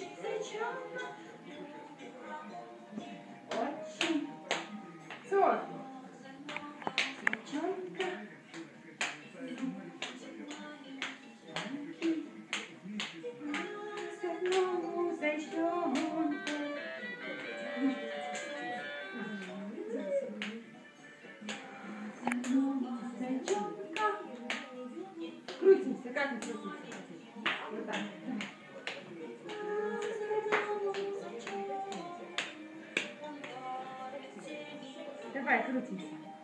Очень. Зайчонка. Крутимся, как мы крутимся? Até vai, tudo.